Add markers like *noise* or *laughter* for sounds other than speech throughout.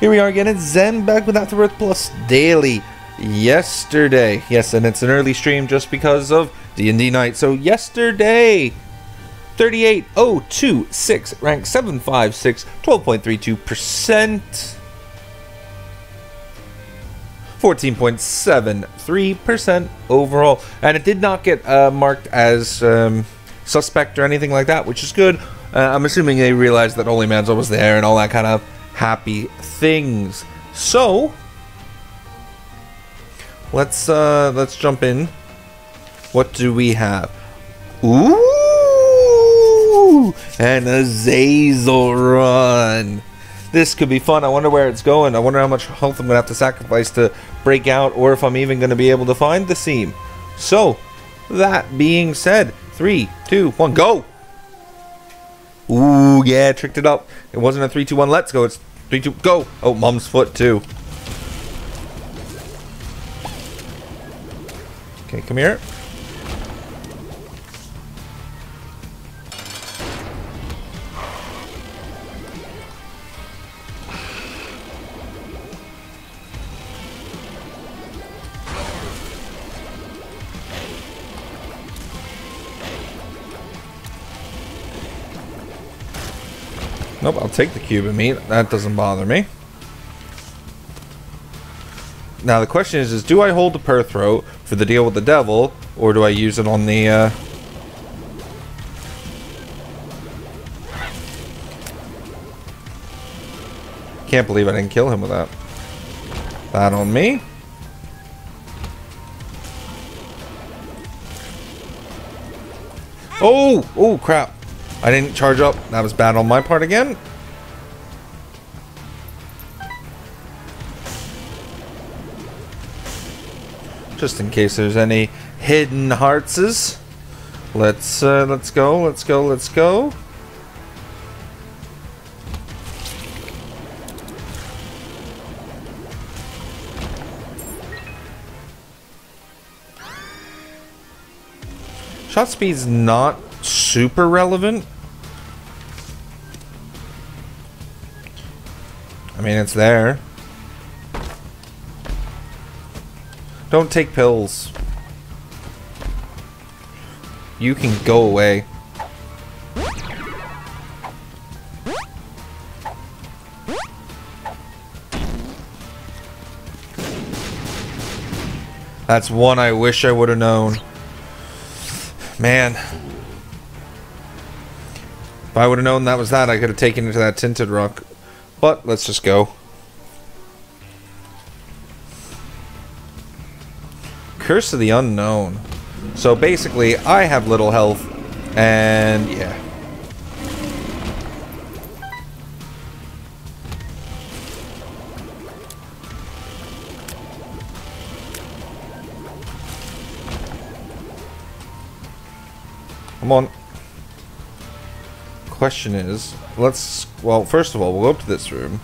Here we are again, it's Zen back with Afterbirth Plus Daily. Yesterday, yes, and it's an early stream just because of D&D night. So yesterday, 38026, rank 756, 12.32%. 14.73% overall. And it did not get uh, marked as um, suspect or anything like that, which is good. Uh, I'm assuming they realized that Holy Mantle was there and all that kind of happy things. So, let's uh, let's jump in. What do we have? Ooh, and Azazel run. This could be fun. I wonder where it's going. I wonder how much health I'm going to have to sacrifice to break out, or if I'm even going to be able to find the seam. So, that being said, three, two, one, go! Ooh, yeah, tricked it up. It wasn't a three, two, one, let's go. It's three, two, go! Oh, mom's foot, too. Okay, come here. Nope, I'll take the cube of meat. That doesn't bother me. Now the question is, is do I hold the Perthro for the deal with the devil, or do I use it on the, uh... Can't believe I didn't kill him with that. That on me. Oh! Oh, crap. I didn't charge up. That was bad on my part again. Just in case there's any hidden heartses. Let's uh, let's go, let's go, let's go. Shot speed's not super relevant. I mean, it's there. Don't take pills. You can go away. That's one I wish I would have known. Man. I would have known that was that, I could have taken it to that tinted rock. But, let's just go. Curse of the Unknown. So basically, I have little health, and yeah. Come on. Question is, let's, well, first of all, we'll go up to this room.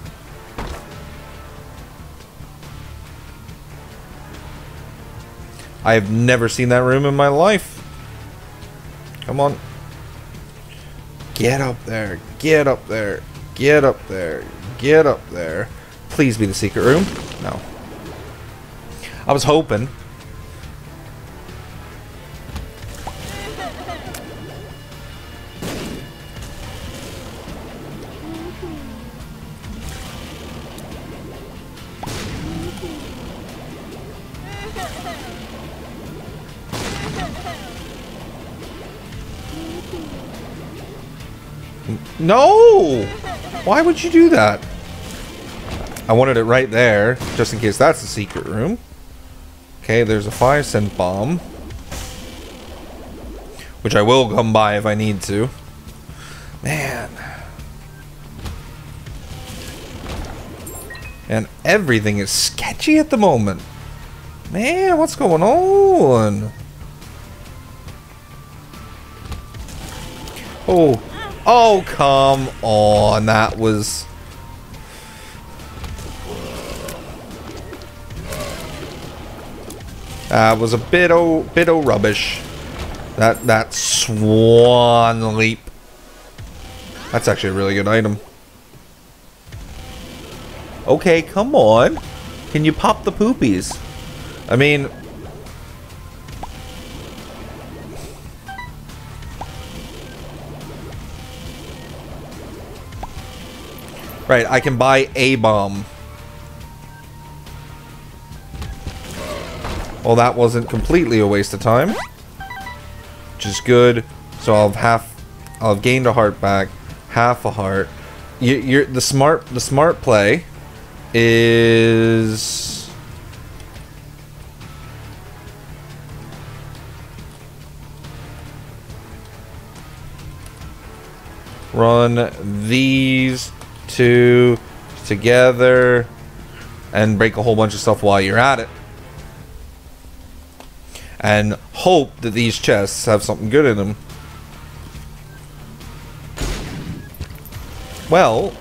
I have never seen that room in my life. Come on. Get up there. Get up there. Get up there. Get up there. Please be the secret room. No. I was hoping. No! Why would you do that? I wanted it right there, just in case that's the secret room. Okay, there's a fire scent bomb. Which I will come by if I need to. Man. And everything is sketchy at the moment. Man, what's going on? Oh, Oh, come on. That was... That was a bit o bit o rubbish. That that swan leap. That's actually a really good item. Okay, come on. Can you pop the poopies? I mean... Right, I can buy a bomb. Well, that wasn't completely a waste of time. Which is good. So I'll have half... I'll have gained a heart back. Half a heart. You, you're the smart the smart play is run these two together and break a whole bunch of stuff while you're at it. And hope that these chests have something good in them. Well,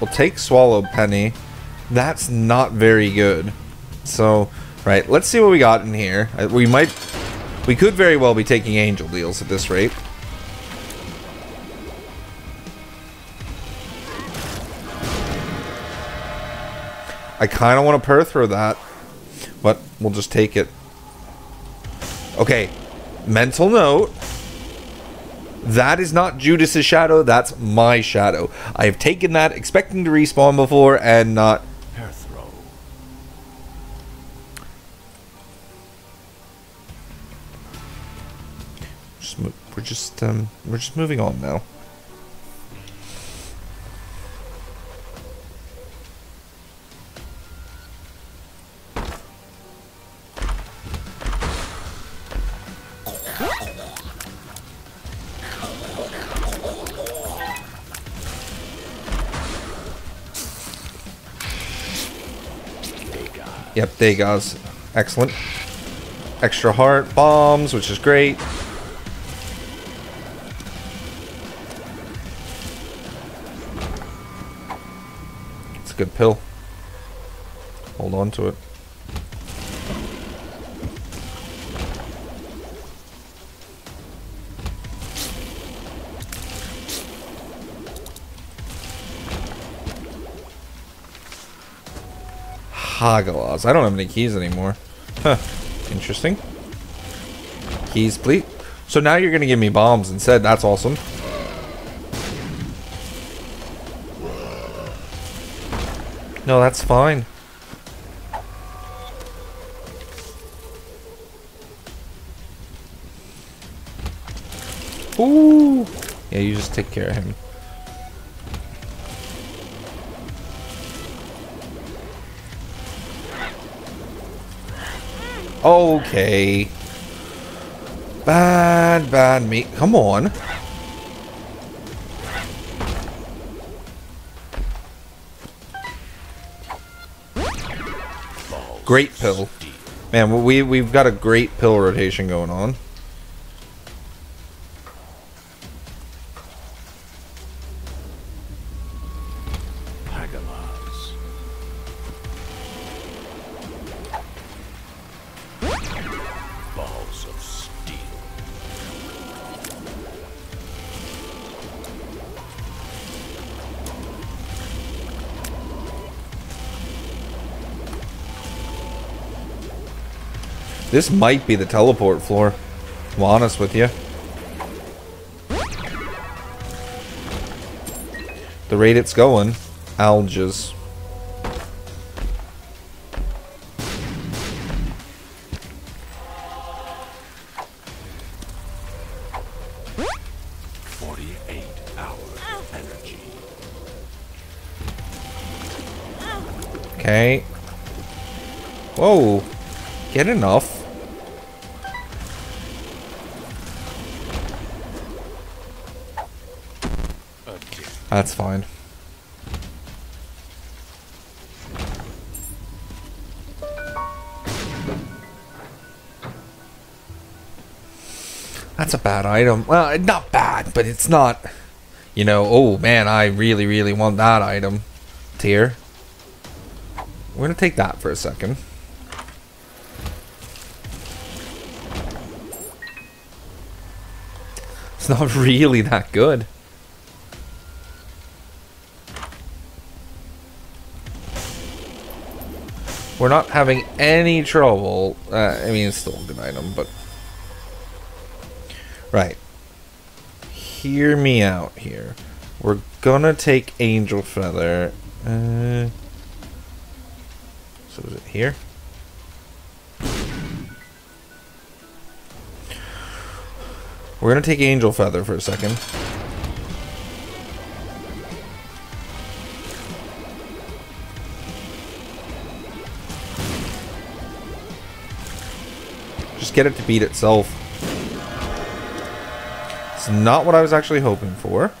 we'll take Swallow Penny. That's not very good. So, right, let's see what we got in here. Uh, we might... We could very well be taking Angel Deals at this rate. I kind of want to Perthro that, but we'll just take it. Okay, mental note. That is not Judas's shadow, that's my shadow. I have taken that expecting to respawn before and not... Perthro. We're just um, we're just moving on now. Yep, Dagaz. Excellent. Extra heart bombs, which is great. It's a good pill. Hold on to it. Hagalaz. I don't have any keys anymore. Huh. Interesting. Keys, please. So now you're going to give me bombs instead. That's awesome. No, that's fine. Ooh. Yeah, you just take care of him. Okay. Bad, bad me. Come on. Great pill. Man, we, we've got a great pill rotation going on. This might be the teleport floor. I'm honest with you. The rate it's going, Algiz. Forty-eight hours energy. Okay. Whoa. Get enough. That's fine. That's a bad item. Well, not bad, but it's not, you know, oh man, I really, really want that item tier. We're going to take that for a second. It's not *laughs* really that good. We're not having any trouble. Uh, I mean, it's still a good item, but... Right. Hear me out here. We're gonna take Angel Feather. Uh, so is it here? We're gonna take Angel Feather for a second. Get it to beat itself. It's not what I was actually hoping for.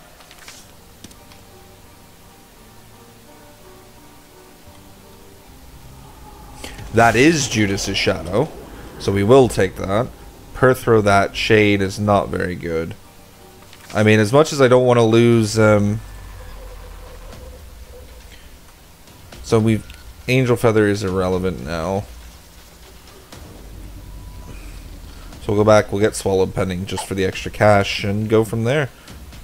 That is Judas's shadow. So we will take that. Perthro that shade is not very good. I mean, as much as I don't want to lose... Um, so we've... Angel Feather is irrelevant now. So we'll go back, we'll get Swallowed Penny just for the extra cash and go from there.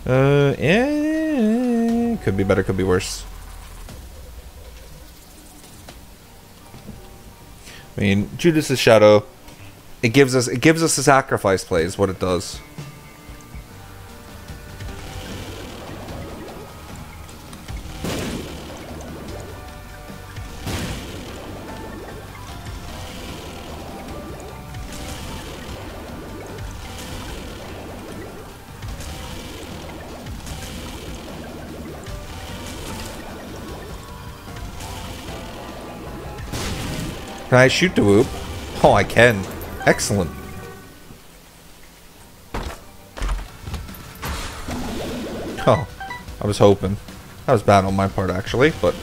Uh, eh, could be better, could be worse. I mean, Judas's Shadow, it gives us it gives us a sacrifice play is what it does. Can I shoot the whoop? Oh, I can. Excellent. Oh, I was hoping. That was bad on my part, actually, but...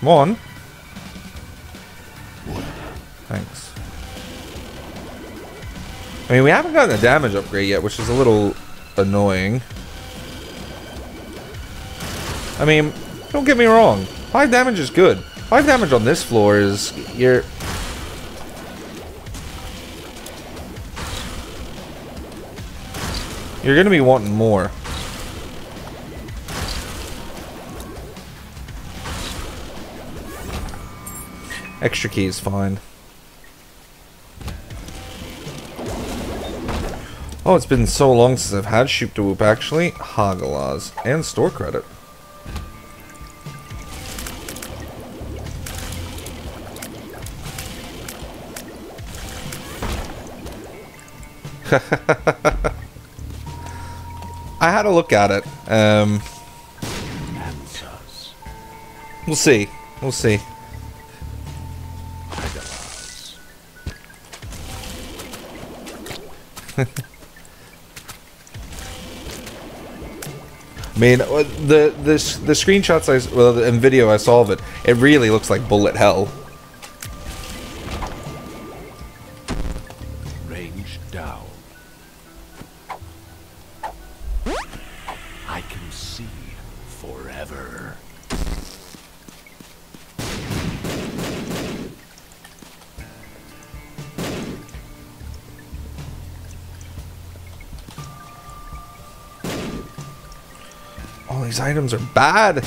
Come on. I mean, we haven't gotten a damage upgrade yet, which is a little annoying. I mean, don't get me wrong. 5 damage is good. 5 damage on this floor is... You're... You're gonna be wanting more. Extra key is fine. Oh, it's been so long since I've had Shoop Da Whoop, actually. Hagalaz. And store credit. *laughs* I had a look at it. Um, we'll see. We'll see. I mean, uh, the the the screenshots I well, the- and video I saw of it, it really looks like bullet hell. Items are bad.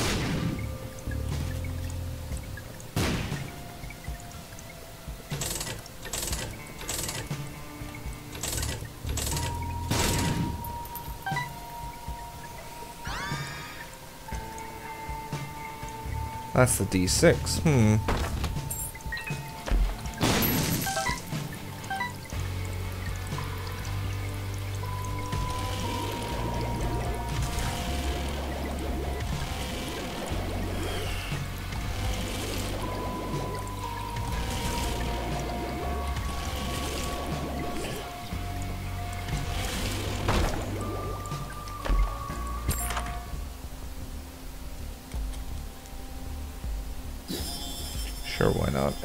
That's the D6. Hmm.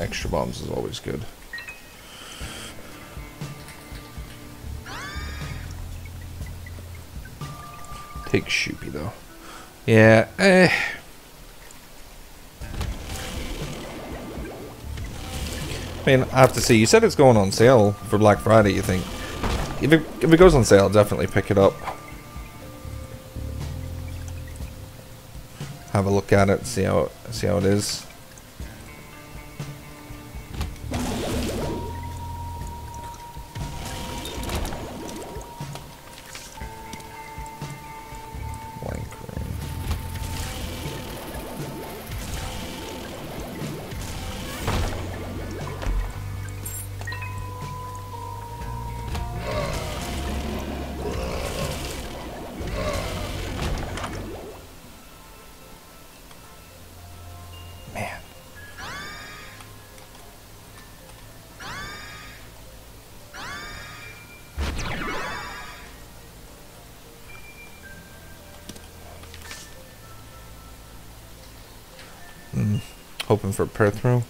Extra bombs is always good. Take Shoopy though. Yeah, eh. I mean, I have to see. You said it's going on sale for Black Friday. You think? If it if it goes on sale, I'll definitely pick it up. Have a look at it. See how see how it is. Hoping for a Perthro.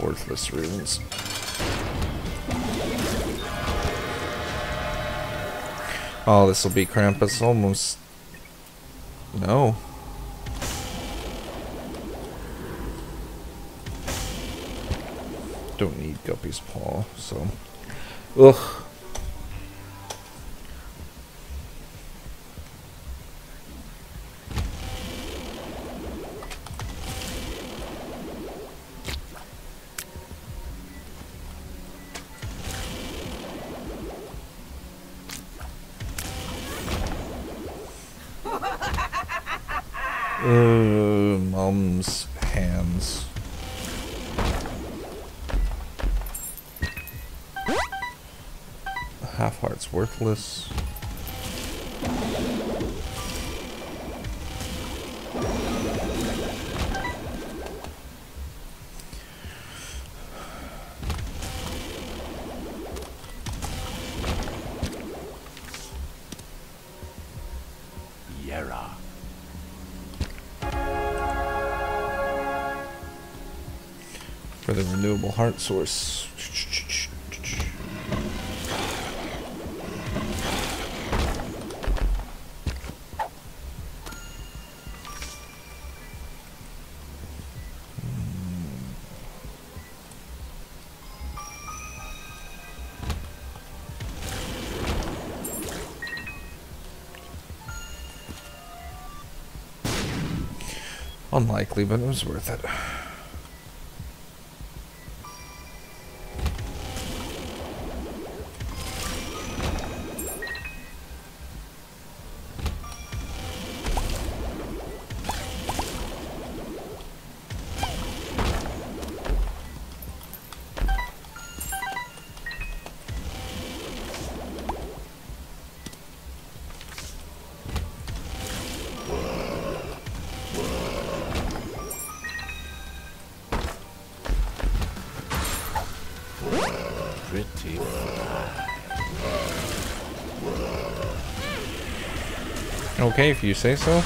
Worthless runes. Oh, this will be Krampus almost. No. Don't need Guppy's Paw, so. Ugh. Jera. for the renewable heart source. Unlikely, but it was worth it. Pretty. Okay, if you say so.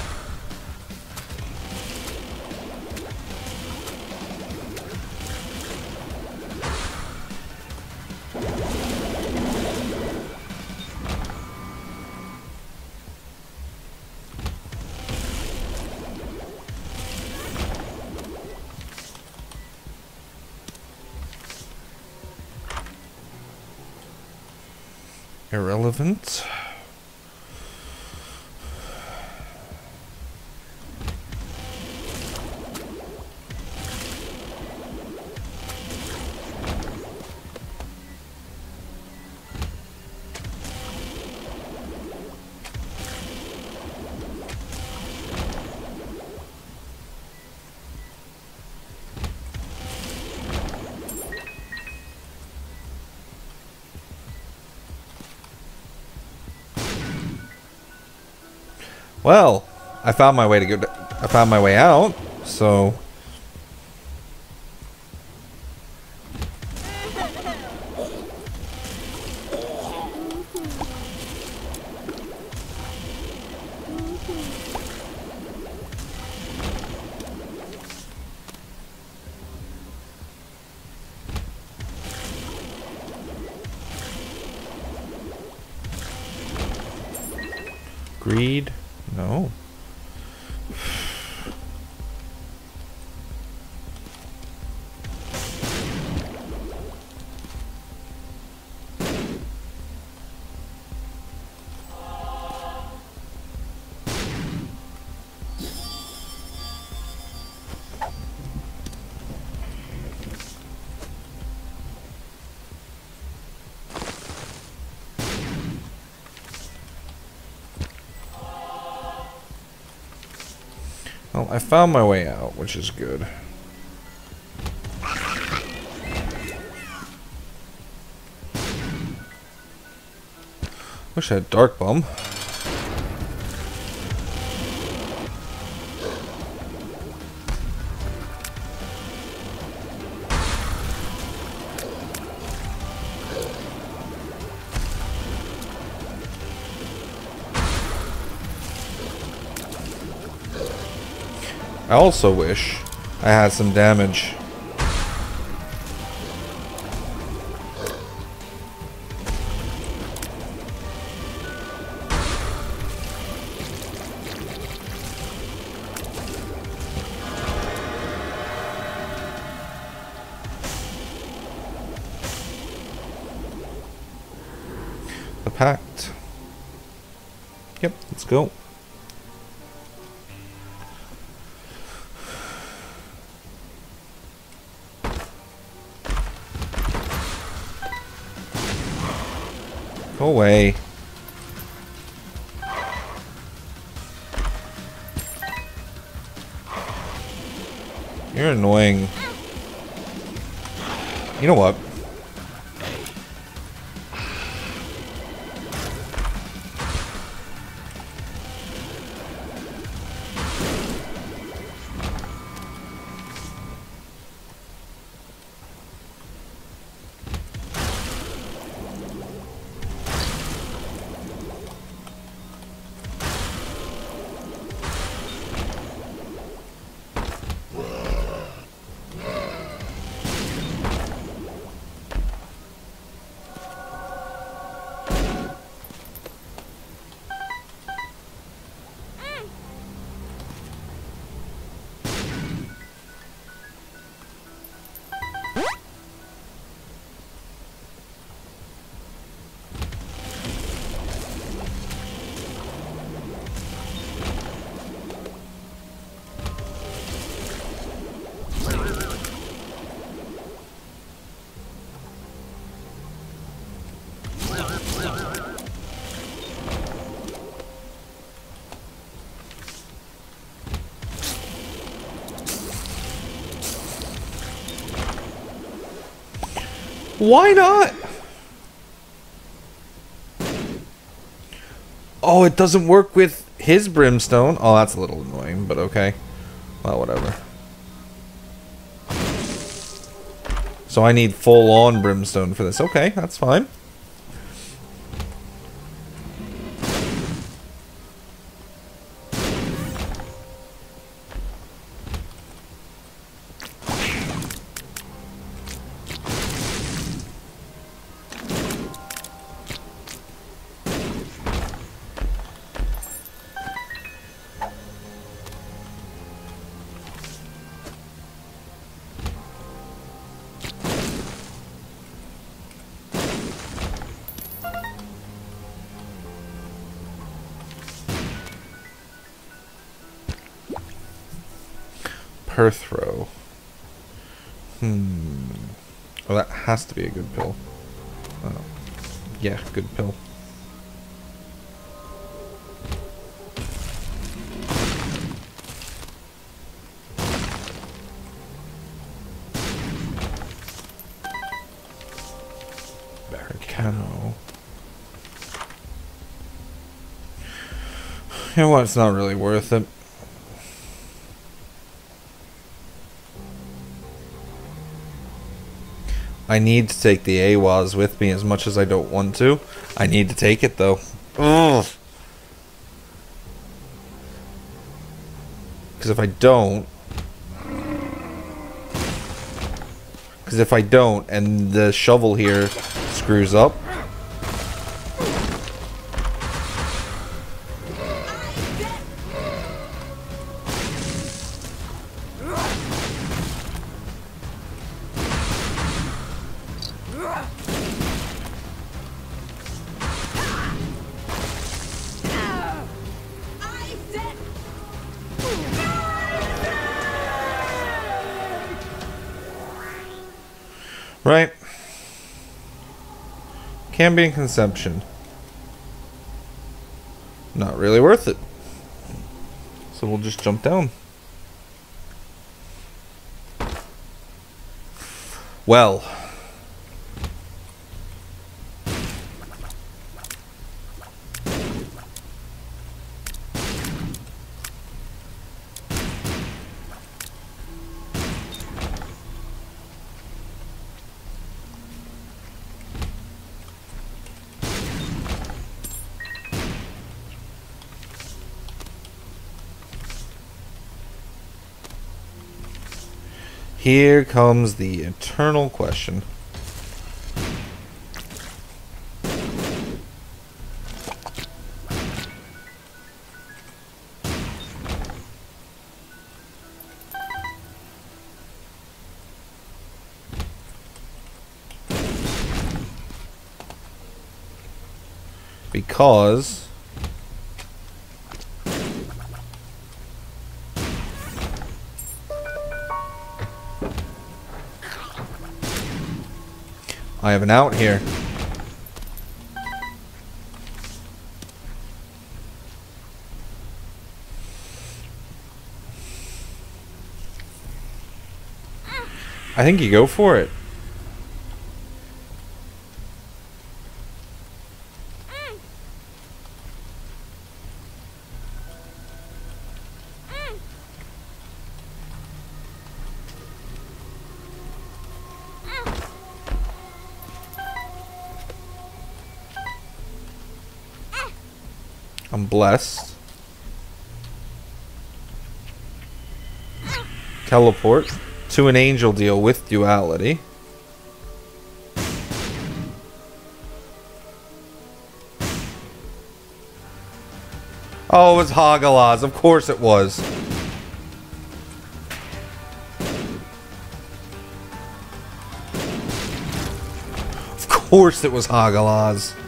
Well, I found my way to go. I found my way out. So I found my way out, which is good. Wish I had Dark Bomb. I also wish I had some damage. Why not? Oh, it doesn't work with his brimstone. Oh, that's a little annoying, but okay. Well, whatever. So I need full-on brimstone for this. Okay, that's fine. Has to be a good pill. Oh. Yeah, good pill. Barricano. Know what? It's not really worth it. I need to take the AWAS with me as much as I don't want to. I need to take it though. Ugh. Because if I don't, because if I don't, and the shovel here screws up, Cambion Conception. Not really worth it. So we'll just jump down. Well. Here comes the eternal question. Because I have an out here. I think you go for it. Blessed. Teleport to an angel deal with duality. Oh, it was Hagalaz. Of course it was. Of course it was Hagalaz.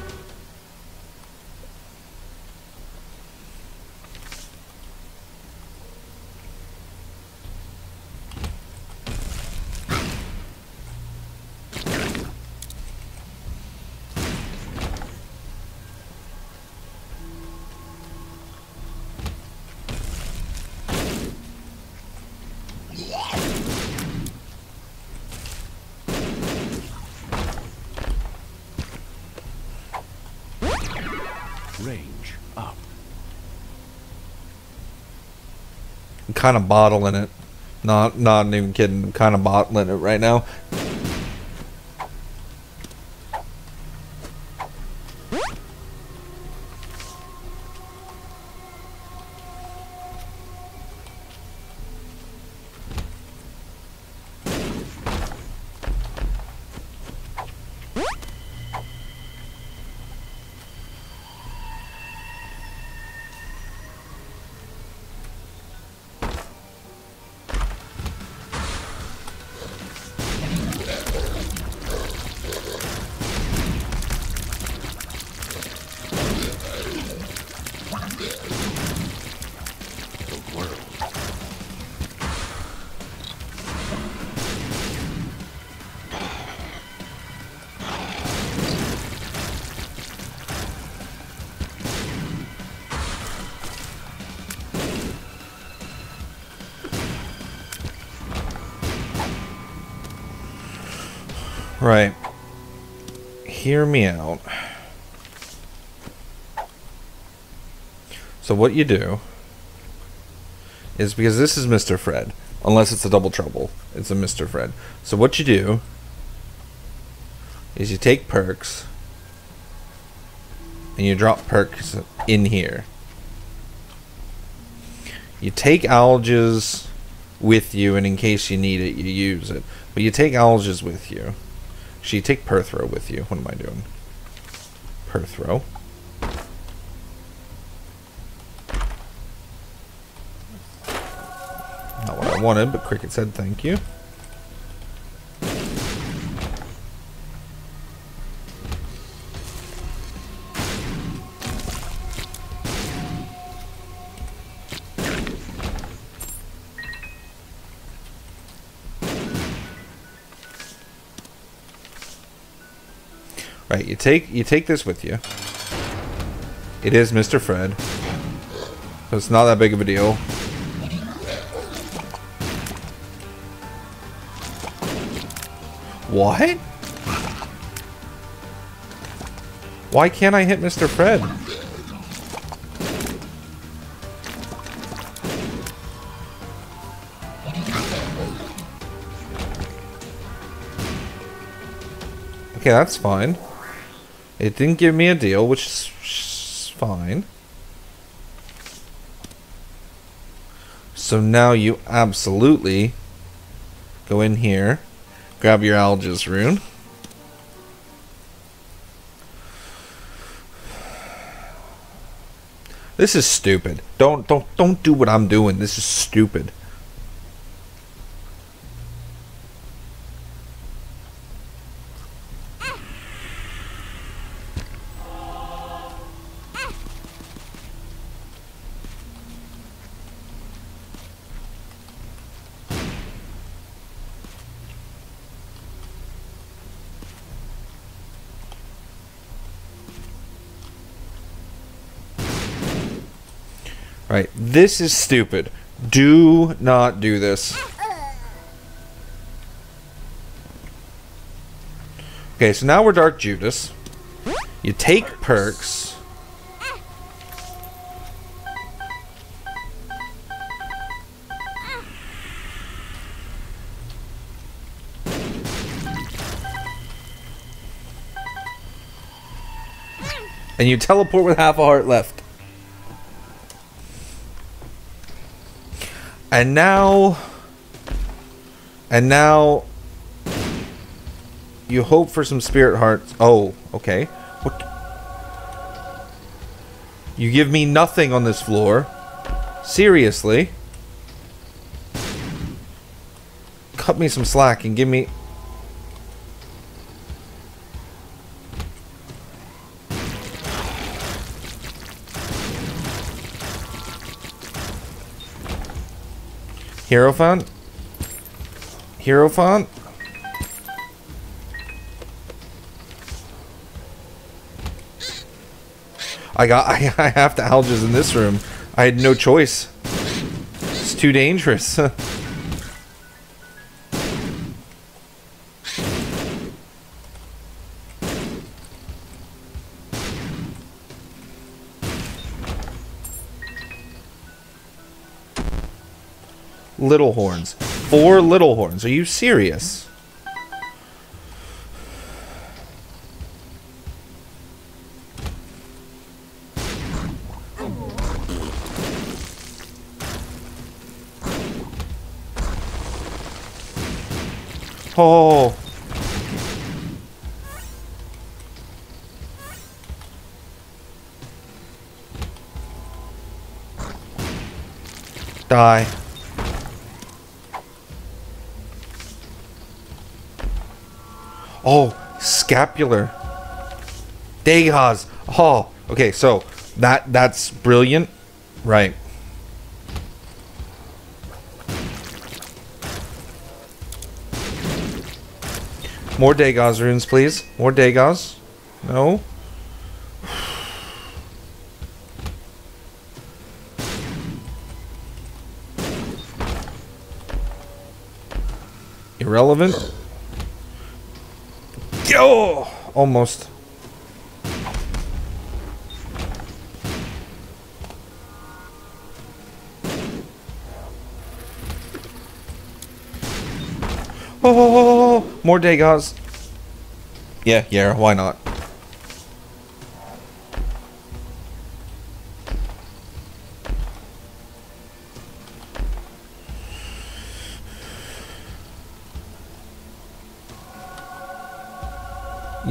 Range up. I'm kind of bottling it. Not, not even kidding. I'm kind of bottling it right now. Right. Hear me out. So what you do is because this is Mr. Fred, unless it's a double trouble, it's a Mr. Fred. So what you do is you take perks and you drop perks in here. You take Algiz with you, and in case you need it, you use it. But you take Algiz with you. You take Perthro with you. What am I doing? Perthro. Not what I wanted, but Cricket said thank you. Right, you take you take this with you. It is Mr. Fred. So it's not that big of a deal. What? Why can't I hit Mr. Fred? Okay, that's fine. It didn't give me a deal, which is fine. So now you absolutely go in here, grab your Algiz rune. This is stupid. Don't don't don't do what I'm doing. This is stupid. Right, this is stupid. Do not do this. Okay, so now we're Dark Judas. You take perks. And you teleport with half a heart left. And now... And now... You hope for some spirit hearts. Oh, okay. What? You give me nothing on this floor. Seriously? Cut me some slack and give me... Hierophant? Hierophant? I got *laughs* I, I have to Algiz in this room. I had no choice. It's too dangerous. *laughs* little horns. Four little horns. Are you serious? Oh. Die. Oh, scapular. Dagaz. Oh, okay, so that that's brilliant. Right. More Dagaz runes, please. More Dagaz. No. *sighs* Irrelevant. Oh, Almost. Oh, more Dagaz. Yeah, yeah, why not?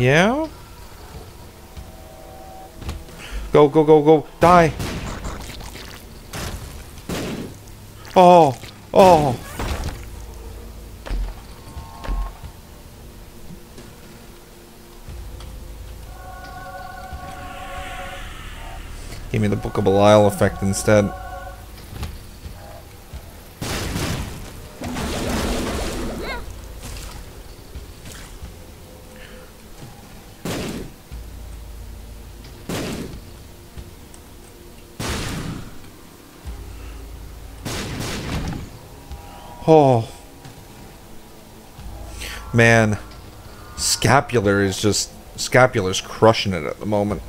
Yeah? Go, go, go, go. Die. Oh, oh. Give me the Book of Belial effect instead. Oh. Man. Scapular is just... Scapular's crushing it at the moment.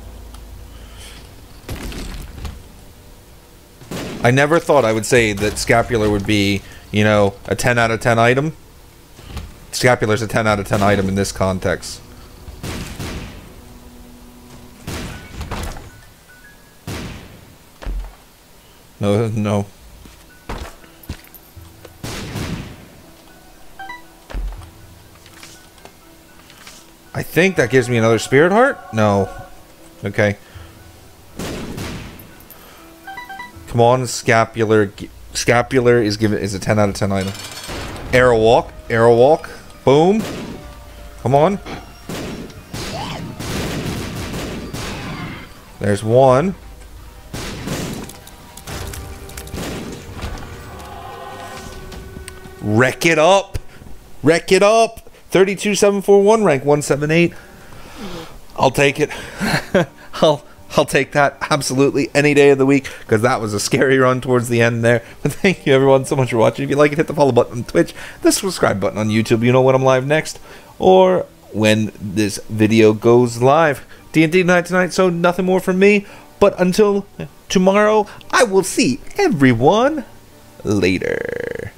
I never thought I would say that Scapular would be, you know, a 10 out of 10 item. Scapular's a 10 out of 10 item in this context. No, no. I think that gives me another spirit heart? No. Okay. Come on, scapular. Scapular is given is a 10 out of 10 item. Arrow walk, arrow walk. Boom. Come on. There's one. Wreck it up. Wreck it up. 32741 rank 178. I'll take it. *laughs* I'll I'll take that absolutely any day of the week because that was a scary run towards the end there. *laughs* But thank you everyone so much for watching. If you like it, hit the follow button on Twitch, the subscribe button on YouTube. You know when I'm live next or when this video goes live. D&D night tonight, so nothing more from me. But until tomorrow, I will see everyone later.